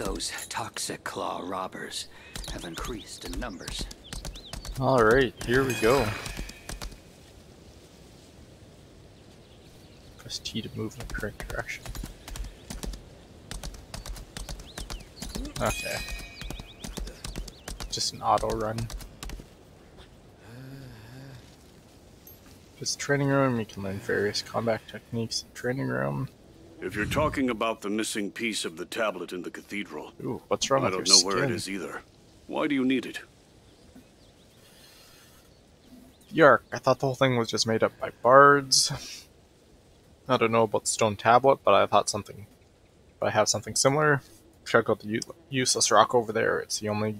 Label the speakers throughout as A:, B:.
A: Those toxic claw robbers have increased in numbers.
B: Alright, here we go. Press T to move in the correct direction. Okay. Just an auto run. This training room, you can learn various combat techniques in training room.
C: If you're talking about the missing piece of the tablet in the cathedral,
B: Ooh, what's wrong
C: I don't know where it is either. Why do you need it?
B: Yark, I thought the whole thing was just made up by bards. I don't know about the stone tablet, but I thought something. But I have something similar. Check out the useless rock over there. It's the only.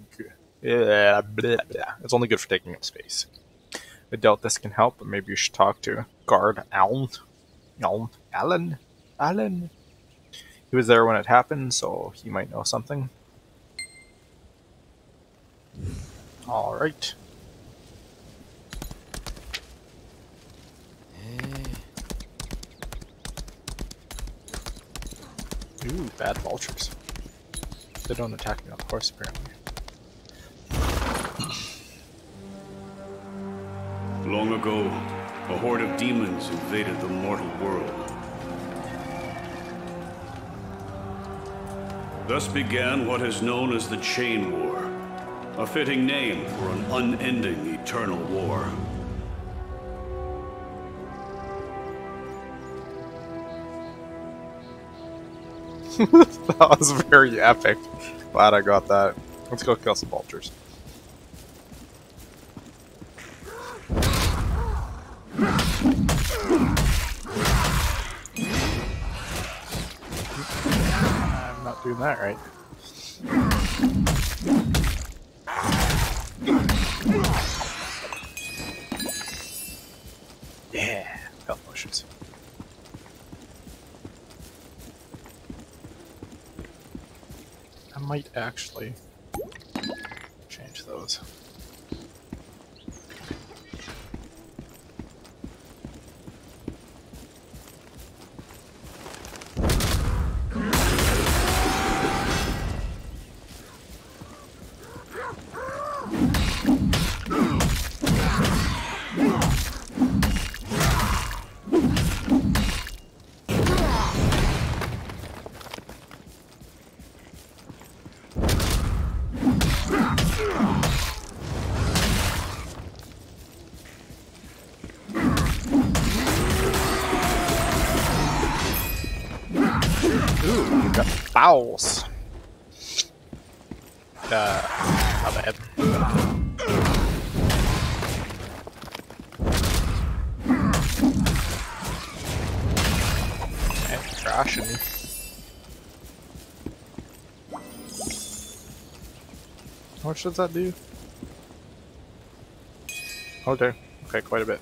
B: Yeah, blah, blah. It's only good for taking up space. I doubt this can help, but maybe you should talk to guard Alan. Alan. Alan. Alan. He was there when it happened, so he might know something. All right. Eh. Ooh, bad vultures. They don't attack me of course, apparently.
C: Long ago, a horde of demons invaded the mortal world. Thus began what is known as the Chain War, a fitting name for an unending eternal war.
B: that was very epic. Glad I got that. Let's go kill some vultures. Right. Yeah, health potions. I might actually change those. Fouls. Uh, not bad. And trashing me. How much does that do? Okay, okay, quite a bit.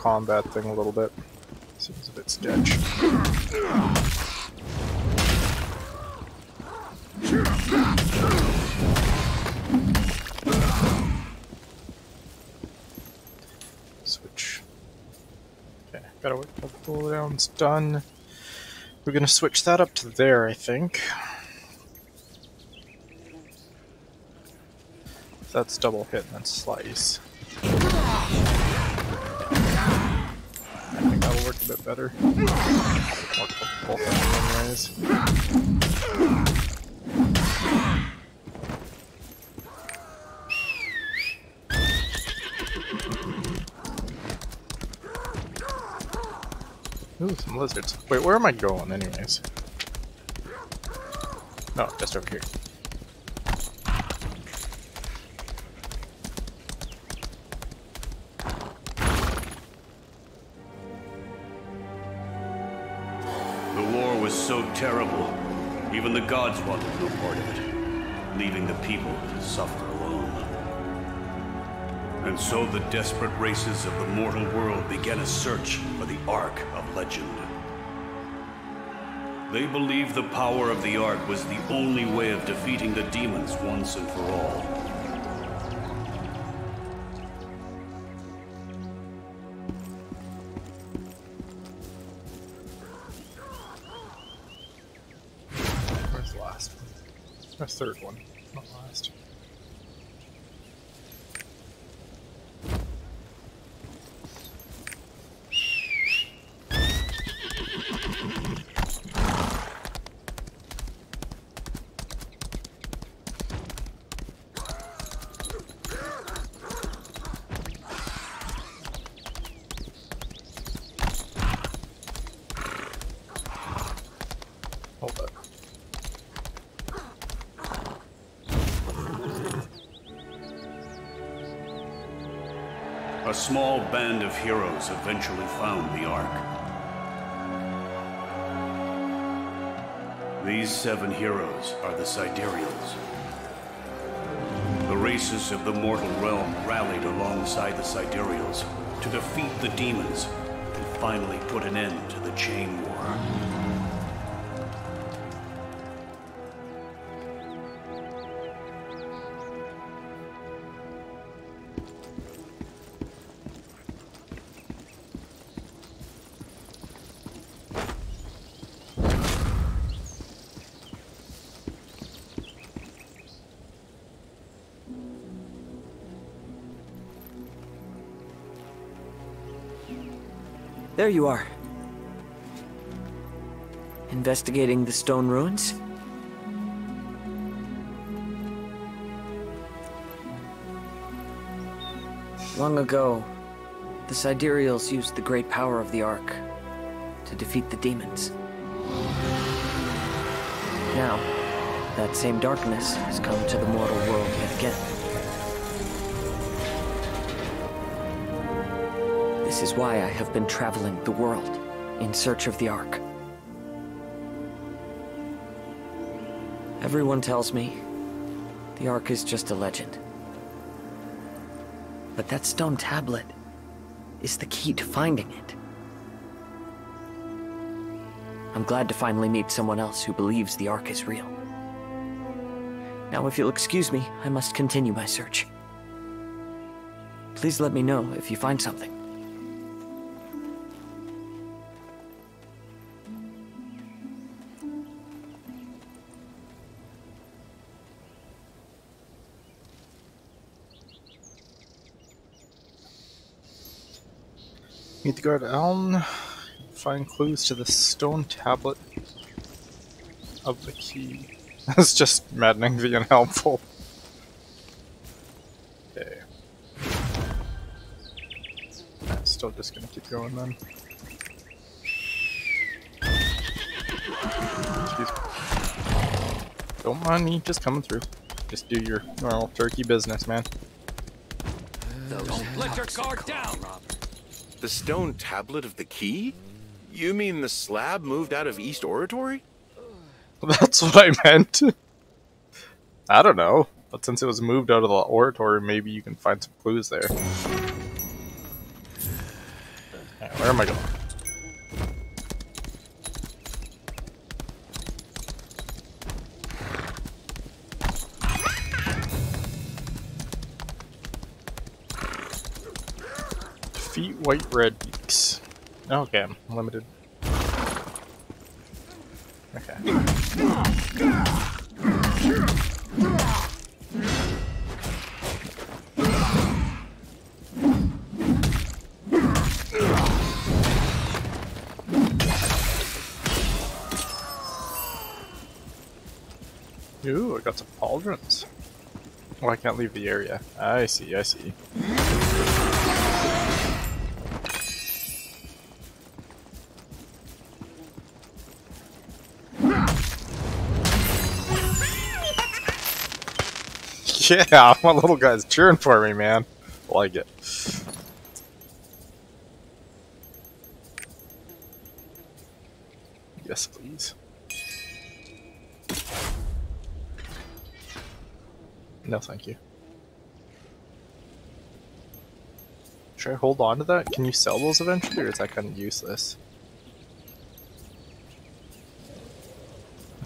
B: Combat thing a little bit. Seems a bit sketch. Switch. Okay, gotta wait till the cooldown's done. We're gonna switch that up to there, I think. That's double hit, and then slice. Bit better. Anyways. Ooh, some lizards. Wait, where am I going anyways? No, just over here.
C: Gods wanted no part of it, leaving the people to suffer alone. And so the desperate races of the mortal world began a search for the Ark of Legend. They believed the power of the Ark was the only way of defeating the demons once and for all.
B: Third one, not last.
C: Of heroes eventually found the Ark. These seven heroes are the Sidereals. The races of the mortal realm rallied alongside the Sidereals to defeat the demons and finally put an end to the Chain War.
D: You are. Investigating the stone ruins? Long ago, the Sidereals used the great power of the Ark to defeat the demons. Now, that same darkness has come to the mortal world yet again. This is why I have been traveling the world in search of the Ark. Everyone tells me the Ark is just a legend. But that stone tablet is the key to finding it. I'm glad to finally meet someone else who believes the Ark is real. Now, if you'll excuse me, I must continue my search. Please let me know if you find something.
B: Meet the guard Elm. Find clues to the stone tablet of the key. That's just maddeningly unhelpful. Okay. Yeah, Still just gonna keep going then. Excuse. Don't mind me, just coming through. Just do your normal turkey business, man.
A: Those Don't
E: let your guard down.
A: robbers.
E: The stone tablet of the key? You mean the slab moved out of East Oratory?
B: That's what I meant. I don't know. But since it was moved out of the oratory, maybe you can find some clues there. Alright, where am I going? White red beaks. Okay, I'm limited. Okay. Ooh, I got some pauldrons. Oh, I can't leave the area. I see, I see. Yeah, my little guy's cheering for me, man. Like it. Yes, please. No, thank you. Should I hold on to that? Can you sell those eventually, or is that kind of useless?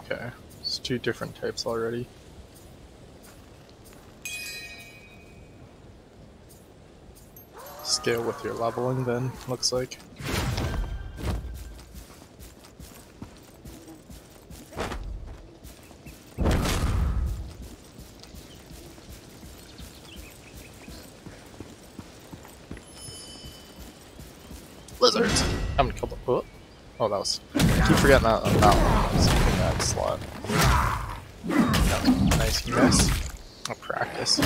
B: Okay, it's two different types already. With your leveling then, looks like. Lizards! I'm gonna kill the. Oh, oh that was. I keep forgetting that, that one was in that slot. Nice miss. I'll practice.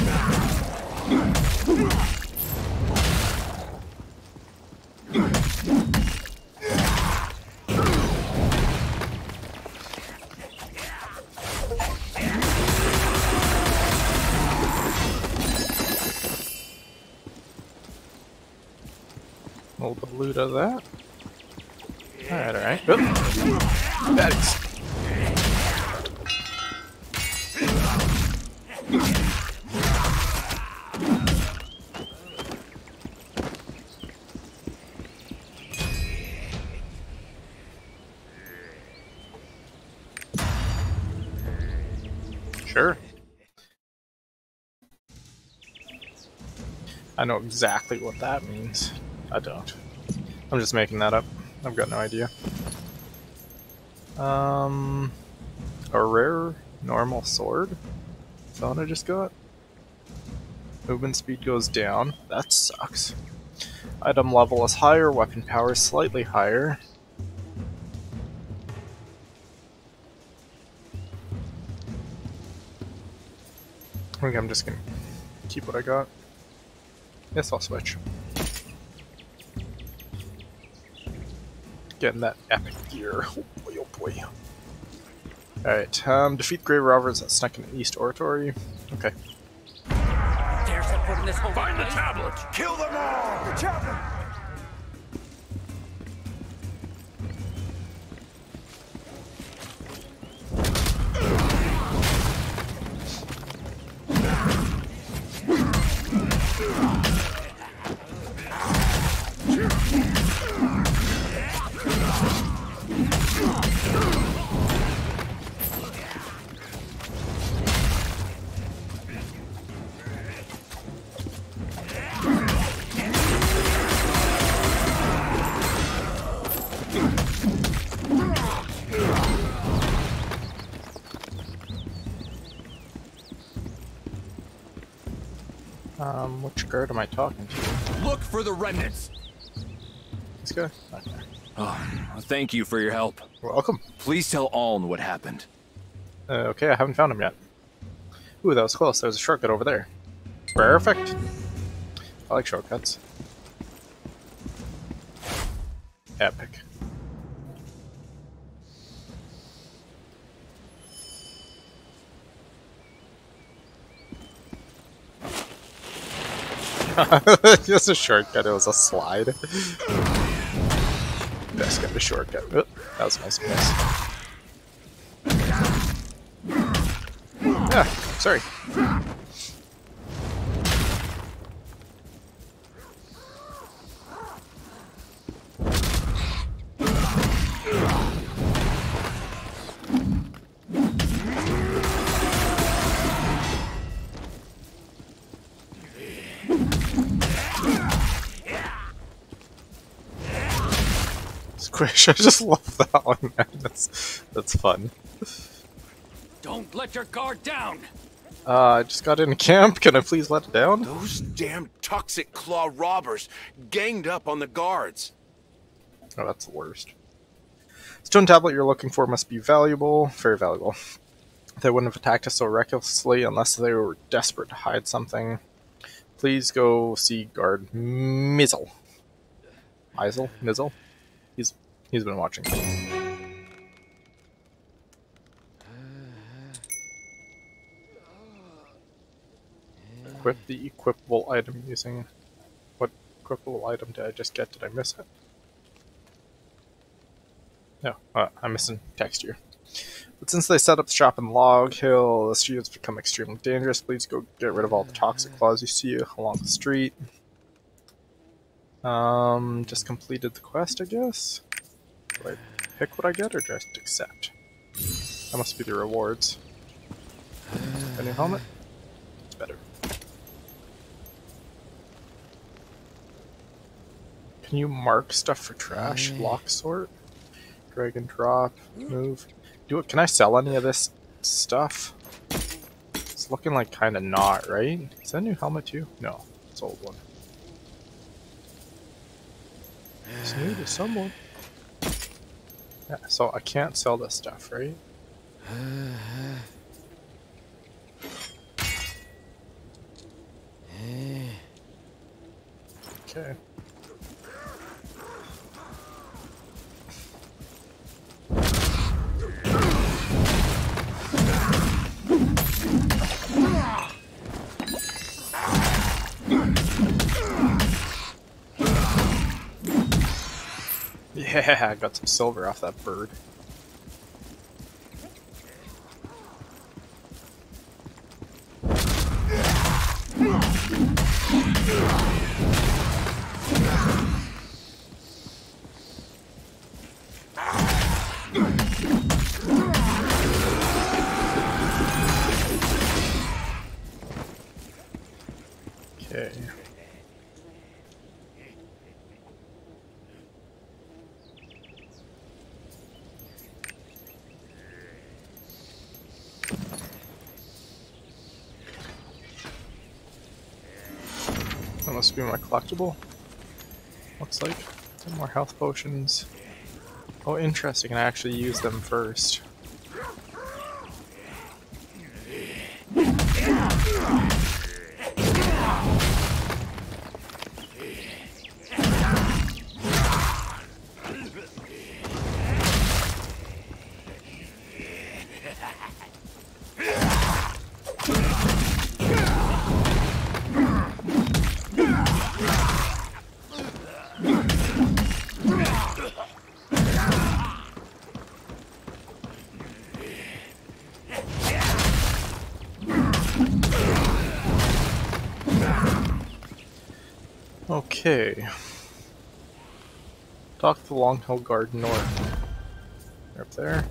B: I know exactly what that means. I don't. I'm just making that up. I've got no idea. Um, a rare normal sword. Is that what I just got? Movement speed goes down. That sucks. Item level is higher, weapon power is slightly higher. I think I'm just gonna keep what I got. Yes, I'll switch. Getting that epic gear. Oh boy, oh boy. Alright, um, defeat Grave Robbers that snuck in East Oratory. Okay.
F: Dare set foot in this whole
C: Find the tablet!
E: Kill them all!
B: Um, which guard am I talking to?
F: Look for the remnants.
B: This guy? Okay.
F: Oh, thank you for your help.
B: Welcome.
F: Please tell Aln what happened.
B: Uh, okay, I haven't found him yet. Ooh, that was close. There's a shortcut over there. Perfect. I like shortcuts. Epic. Just a shortcut, it was a slide. Just got a shortcut. Oh, that was a nice miss. Yeah, sorry. Squish, I just love that one, man. That's, that's fun.
F: Don't let your guard down.
B: Uh, I just got into camp. Can I please let it down?
E: Those damn toxic claw robbers ganged up on the guards.
B: Oh, that's the worst. Stone tablet you're looking for must be valuable. Very valuable. They wouldn't have attacked us so recklessly unless they were desperate to hide something. Please go see guard Mizzle. Mizzle? Mizzle? He's been watching. Equip the equipable item using what equipable item did I just get? Did I miss it? No, uh, I'm missing texture. But since they set up the shop in Log Hill, the street has become extremely dangerous. Please go get rid of all the toxic claws you see along the street. Um, just completed the quest, I guess. Do I pick what I get or just accept? That must be the rewards. A new helmet? It's better. Can you mark stuff for trash? Lock sort? Drag and drop, move. Do it. Can I sell any of this stuff? It's looking like kind of not, right? Is that a new helmet too? No, it's old one. It's new to someone. So I can't sell this stuff, right? Okay. Yeah, I got some silver off that bird. Okay. That must be my collectible. Looks like. Ten more health potions. Oh, interesting. I actually use them first. Okay. Talk to the Long Hill Guard North. They're up there.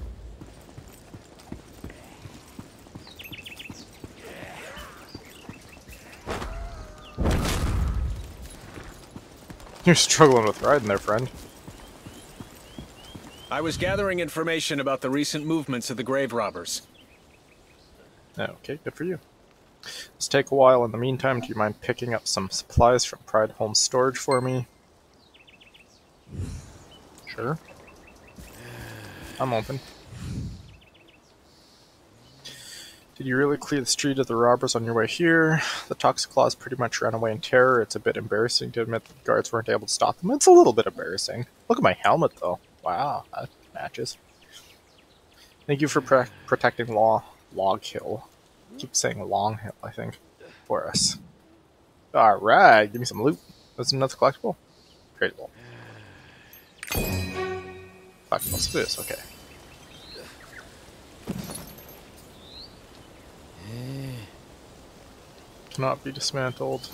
B: You're struggling with riding there, friend.
G: I was gathering information about the recent movements of the grave robbers.
B: Okay, good for you. Let's take a while. In the meantime, do you mind picking up some supplies from Prideholme Storage for me? Sure. I'm open. Did you really clear the street of the robbers on your way here? The Toxic Claws pretty much ran away in terror. It's a bit embarrassing to admit that the guards weren't able to stop them. It's a little bit embarrassing. Look at my helmet, though. Wow, that matches. Thank you for protecting Law Log Hill. Keep saying Long Hill, I think, for us. Alright, give me some loot. That's another collectible? Tradable. Collectibles it is, okay. Cannot be dismantled.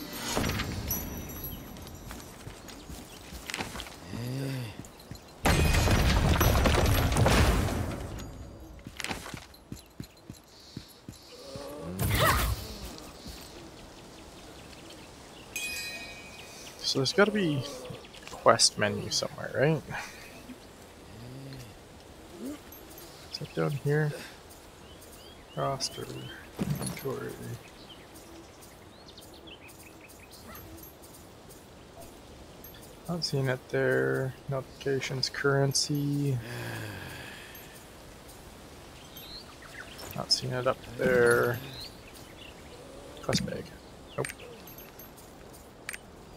B: So there's got to be quest menu somewhere, right? Is it down here? Roster, inventory. Not seeing it there. Notifications, currency. Not seeing it up there. Quest bag.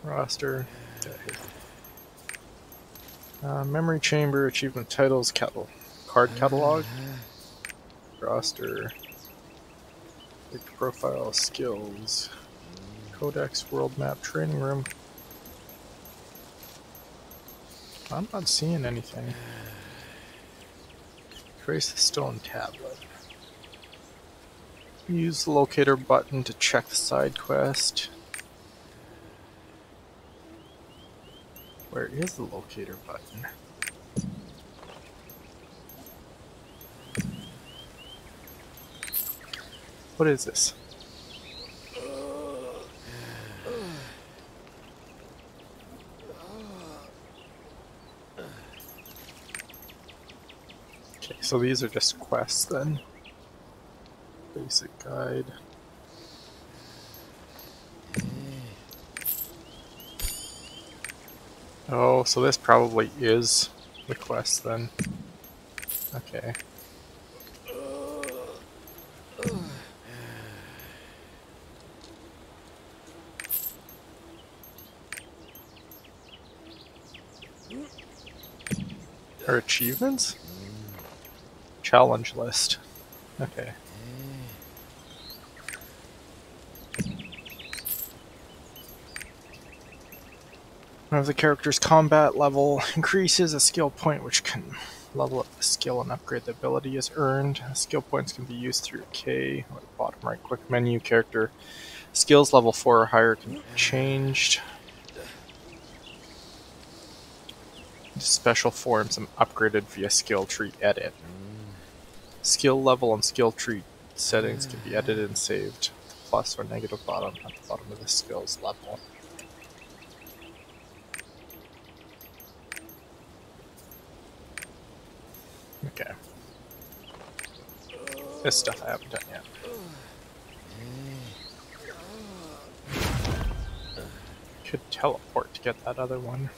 B: Roster. Uh, memory chamber, achievement titles, catalog, card catalog. Roster. Profile, skills. Codex, world map, training room. I'm not seeing anything. Trace the stone tablet. Use the locator button to check the side quest. Where is the locator button? What is this? Okay, so these are just quests then. Basic guide. Oh, so this probably is the quest then. Okay. Or achievements? Challenge list. Okay. Whenever the character's combat level increases, a skill point which can level up the skill and upgrade the ability is earned. Skill points can be used through K bottom right quick menu. Character skills level 4 or higher can be changed. Special forms and upgraded via skill tree edit. Skill level and skill tree settings can be edited and saved. Plus or negative bottom at the bottom of the skills level. Okay. This stuff I haven't done yet. Could teleport to get that other one.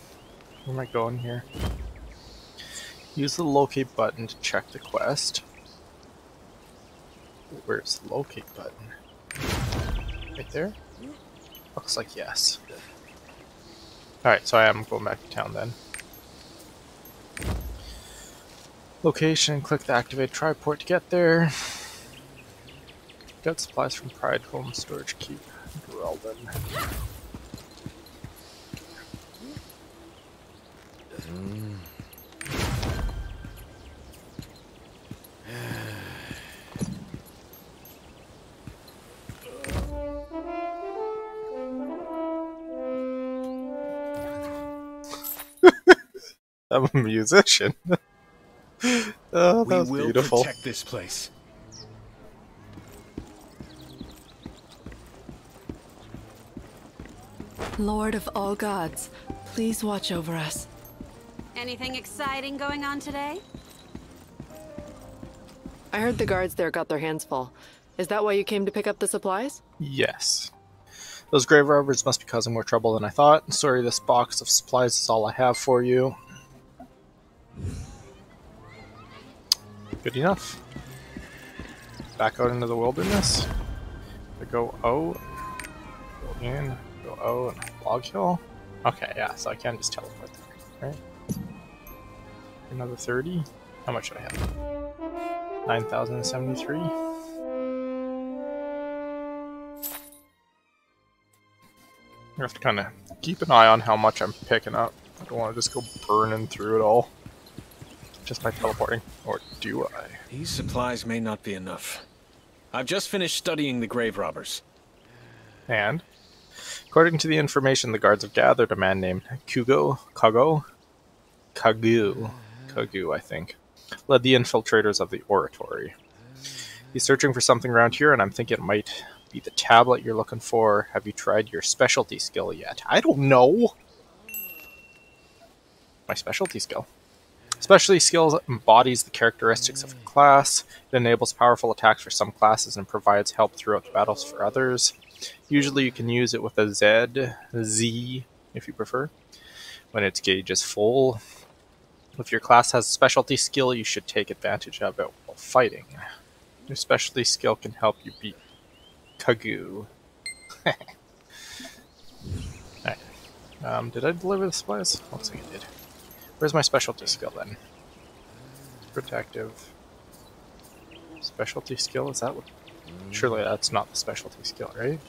B: Where am I going here? Use the locate button to check the quest. Where's the locate button? Right there? Looks like yes. Alright, so I am going back to town then. Location, click the activate triport to get there. Get supplies from Prideholme Storage Keep, Geraldin. I'm a musician. oh, that
G: we
B: was
G: will
B: beautiful.
G: protect this place.
H: Lord of all gods, please watch over us.
I: Anything exciting going on today?
J: I heard the guards there got their hands full. Is that why you came to pick up the supplies?
B: Yes. Those grave robbers must be causing more trouble than I thought. Sorry, this box of supplies is all I have for you. Good enough. Back out into the wilderness. I go O, go in, go O, and log hill. Okay, yeah, so I can just teleport there, right? Another 30? How much do I have? 9,073? I have to kind of keep an eye on how much I'm picking up. I don't want to just go burning through it all. Just by teleporting. Or do I?
G: These supplies may not be enough. I've just finished studying the grave robbers.
B: And, according to the information the guards have gathered, a man named Kugo, Kago, Kagu, Kagu, I think, led the infiltrators of the oratory. He's searching for something around here, and I'm thinking it might be the tablet you're looking for. Have you tried your specialty skill yet? I don't know. My specialty skill. Specialty skills embodies the characteristics of a class. It enables powerful attacks for some classes and provides help throughout the battles for others. Usually you can use it with a Z, Z, if you prefer, when its gauge is full. If your class has a specialty skill, you should take advantage of it while fighting. Your specialty skill can help you beat Kagu. Alright. Um, did I deliver the supplies? Looks like I did. Where's my specialty skill then? Protective. Specialty skill? Is that what? Surely that's not the specialty skill, right?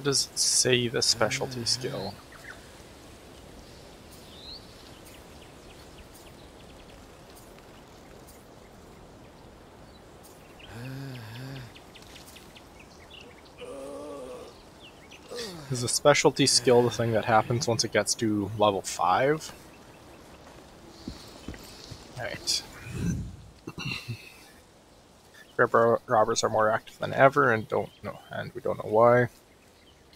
B: Where does it say the specialty skill? Is a specialty skill the thing that happens once it gets to level 5? Right. Grab robbers are more active than ever and don't know and we don't know why.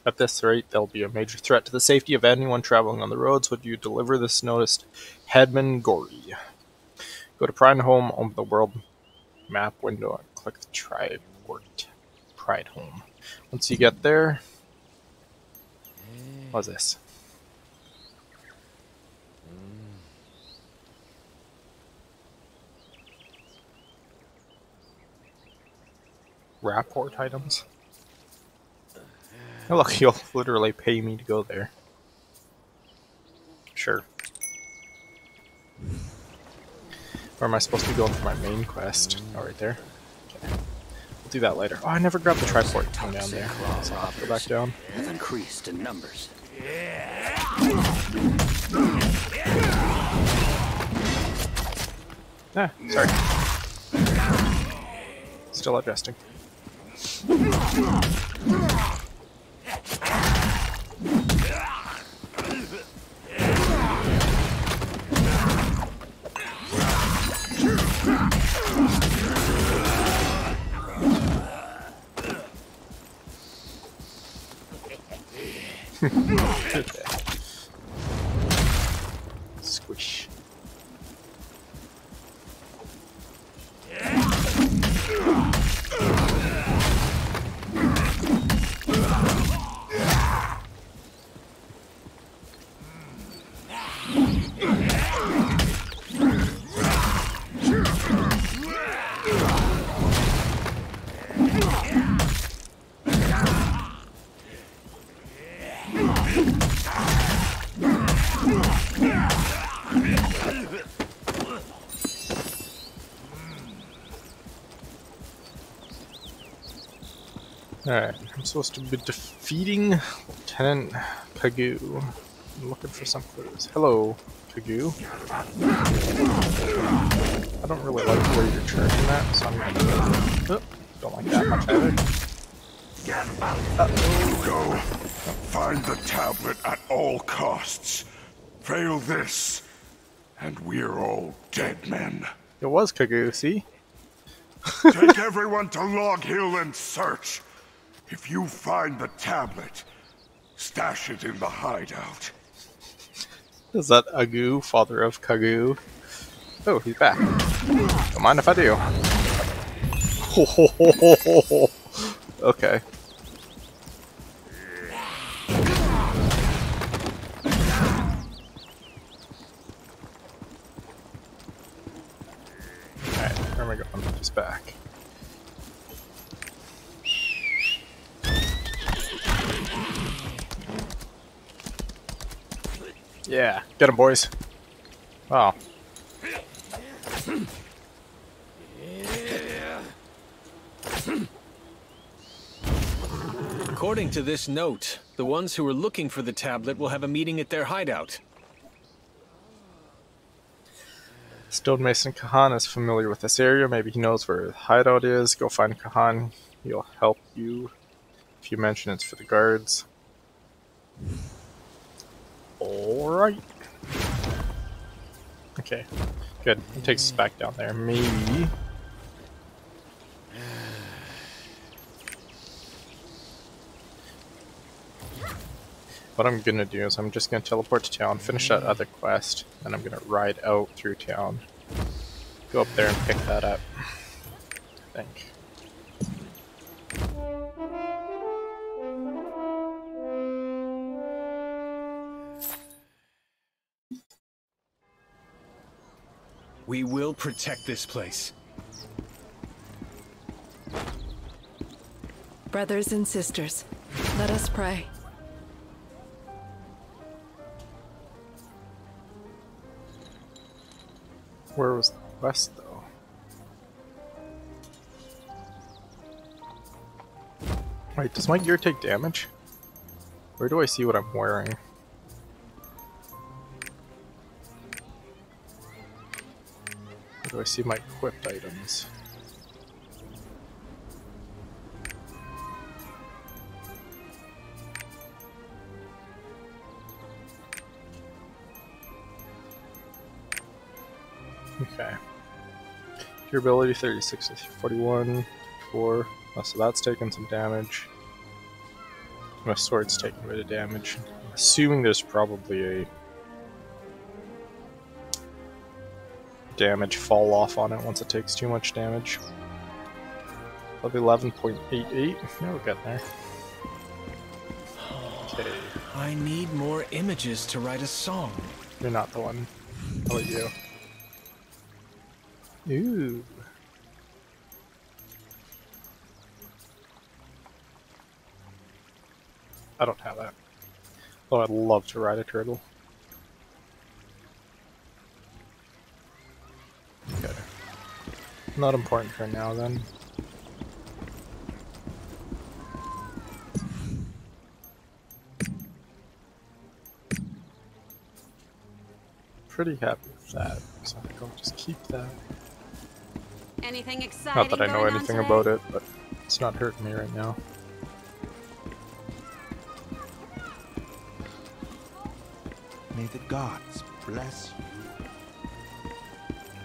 B: At this rate, they'll be a major threat to the safety of anyone traveling on the roads. Would you deliver this notice Headman Gory? Go to Prideholme on the world map window and click the Tribe Port. Prideholme. Once you get there, what's this? Rapport items. Look, you'll literally pay me to go there. Sure. Or am I supposed to be going for my main quest? Oh, right there. Okay. We'll do that later. Oh, I never grabbed the triport thing down there. So I'll have to go back down.
A: Have increased in numbers.
B: Ah, sorry. Still adjusting. Alright, I'm supposed to be defeating Lieutenant Kagoo. I'm looking for some clues. Hello, Kagoo. I don't really like where you're charging at, so I'm gonna... Oh, don't like that much either.
K: Go. Find the tablet at all costs. Fail this, and we're all dead men.
B: It was Kagoo, see?
K: Take everyone to Log Hill and search. If you find the tablet, stash it in the hideout.
B: Is that Agu, father of Kagoo? Oh, he's back. Don't mind if I do. okay. Alright, where am I going? Just back. Yeah, get him, boys. Wow.
G: According to this note, the ones who are looking for the tablet will have a meeting at their hideout.
B: Stonemason Kahan is familiar with this area. Maybe he knows where the hideout is. Go find Kahan. He'll help you if you mention it's for the guards. Alright. Okay, good. It takes us back down there. Maybe. What I'm gonna do is I'm just gonna teleport to town, finish that other quest, and I'm gonna ride out through town. Go up there and pick that up. I think.
G: We will protect this place.
H: Brothers and sisters, let us pray.
B: Where was the quest, though? Wait, does my gear take damage? Where do I see what I'm wearing? Do I see my equipped items? Okay. Durability 36 to 41, 4. Oh, so that's taking some damage. My sword's taking a bit of damage. I'm assuming there's probably a damage fall off on it once it takes too much damage. Level 11.88. Yeah, we'll get there. Okay.
G: I need more images to write a song.
B: You're not the one. How about you? Ooh. I don't have that. Oh, I'd love to ride a turtle. Okay. Not important for now then. Pretty happy with that, so I think I'll just keep that.
I: Anything exciting
B: Not that I know anything about it, but it's not hurting me right now.
L: May the gods bless you.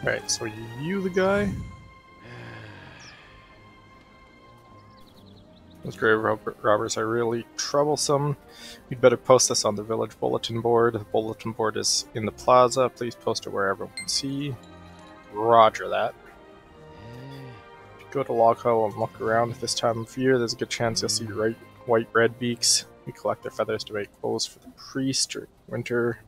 B: Alright, so you the guy? Those grave robbers are really troublesome. We'd better post this on the village bulletin board. The bulletin board is in the plaza. Please post it where everyone can see. Roger that. If you go to Log Hollow and look around at this time of year, there's a good chance you'll see mm. right, white red beaks. We collect their feathers to make clothes for the priest during winter.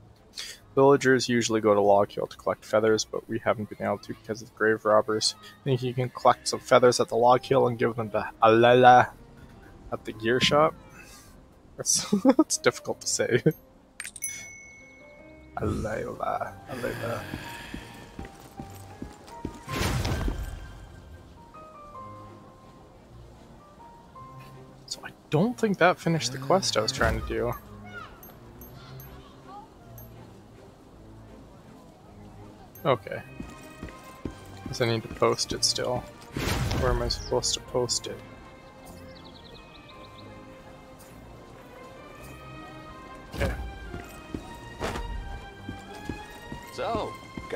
B: Villagers usually go to Log Hill to collect feathers, but we haven't been able to because of the grave robbers. I think you can collect some feathers at the Log Hill and give them to Alala at the gear shop. That's, that's difficult to say. Alala. Alala. So I don't think that finished the quest I was trying to do. Okay. Guess I need to post it still. Where am I supposed to post it?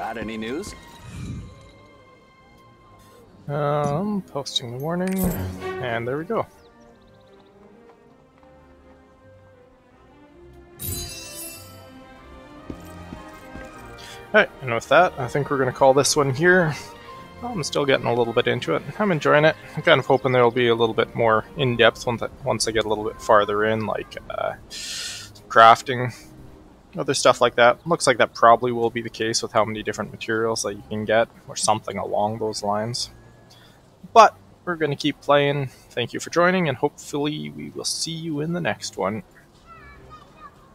F: Got any news?
B: Um, posting the warning, and there we go. Alright, and with that, I think we're going to call this one here. I'm still getting a little bit into it. I'm enjoying it. I'm kind of hoping there'll be a little bit more in-depth once I, once I get a little bit farther in, like uh, crafting, other stuff like that. Looks like that probably will be the case with how many different materials that you can get, or something along those lines. But we're going to keep playing. Thank you for joining, and hopefully we will see you in the next one.